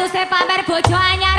statuse pamer bojo anyar